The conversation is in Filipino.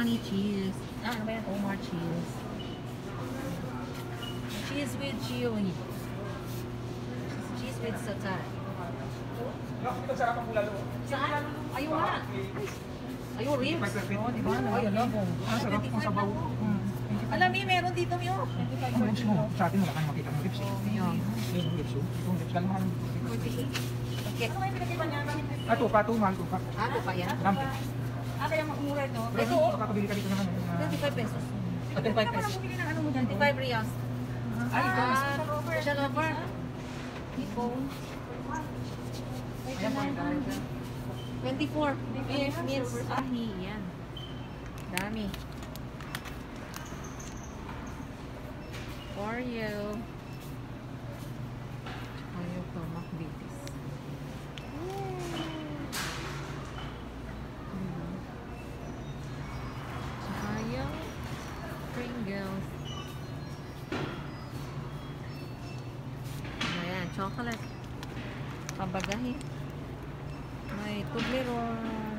honey cheese. Ah, ano ba yan? Omar cheese. Cheese with chili. Cheese with satay. Saan? Ayun nga. Ayun, ribs. Oo, di ba? Ay, alam mo. Ang sarap kung sabaw. Mm. Alam mo, meron dito mo. Ang lips mo, sa atin wala kang makita ng lips eh. Ayan. Yung lips oh. Itong kalmahan. Okay. Ah, tupa, tumal, tupa. Ah, ito pa yan? Dumpling. Ah, kaya mura ito. Ito, oh. Makakabili ka dito ng ano. ah, 25 pesos. 25 Ito pesos. bumili ng ano mo dyan. 25 reals. Ay, ito. Ah, special offer. Ito. Ayan po, yung dahil dyan. 24. Beef meals. Ahi, yan. Dami. Oreo. Oreo Pringles. Ayan, chocolate. Pabagahin. May Toblerone.